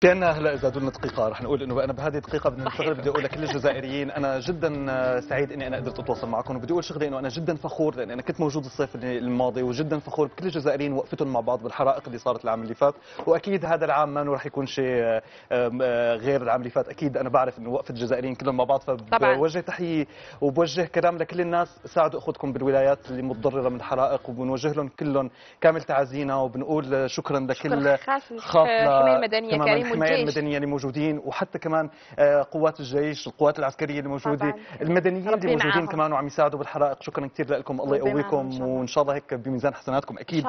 كان هلا زادوا لنا دقيقة. رح نقول إنه أنا بهذه الدقيقة بدنا. نستغرب بدي أقول لكل الجزائريين أنا جدا سعيد إني أنا قدرت أتواصل معكم. وبدي أقول شغلة إنه أنا جدا فخور لأن أنا كنت موجود الصيف الماضي وجدا فخور بكل الجزائريين وقفتهم مع بعض بالحرائق اللي صارت العام اللي فات. وأكيد هذا العام ما رح يكون شيء آه، غير العام اللي فات. أكيد أنا بعرف إنه وقفة الجزائريين كلهم مع بعض. فبوجه تحية وبوجه كلام لكل الناس. ساعدوا أخوتكم بالولايات اللي متضررة من الحرائق وبنوجه لهم كلهم كامل تعازينا وبنقول شكرا لكل شكرا خاص خاص الحماية المدنية تماماً كريم الحماية المدنية اللي موجودين وحتى كمان آه، قوات الجيش القوات العسكرية اللي موجودة. المدنيين اللي موجودين معاهم. كمان وعم يساعدوا بالحرائق شكرا كثير لكم الله يقويكم. وان شاء الله هيك بميزان حسناتكم أكيد